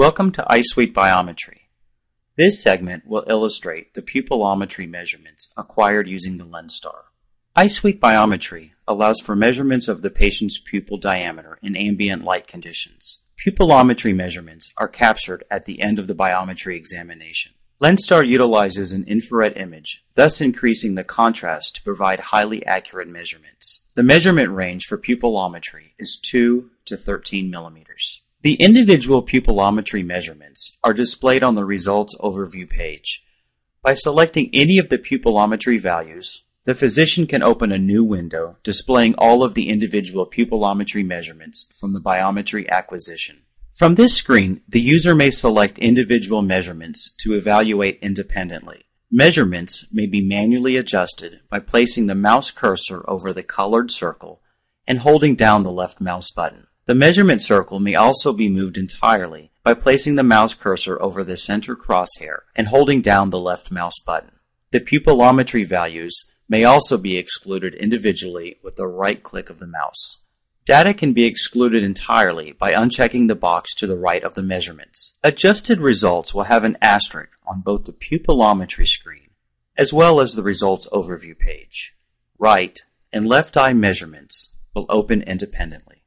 Welcome to EyeSuite Biometry. This segment will illustrate the pupillometry measurements acquired using the Lenstar. EyeSuite Biometry allows for measurements of the patient's pupil diameter in ambient light conditions. Pupillometry measurements are captured at the end of the biometry examination. Lenstar utilizes an infrared image, thus increasing the contrast to provide highly accurate measurements. The measurement range for pupillometry is 2 to 13 millimeters. The individual pupillometry measurements are displayed on the Results Overview page. By selecting any of the pupillometry values, the physician can open a new window displaying all of the individual pupillometry measurements from the biometry acquisition. From this screen, the user may select individual measurements to evaluate independently. Measurements may be manually adjusted by placing the mouse cursor over the colored circle and holding down the left mouse button. The measurement circle may also be moved entirely by placing the mouse cursor over the center crosshair and holding down the left mouse button. The pupillometry values may also be excluded individually with the right click of the mouse. Data can be excluded entirely by unchecking the box to the right of the measurements. Adjusted results will have an asterisk on both the pupillometry screen as well as the results overview page. Right and left eye measurements will open independently.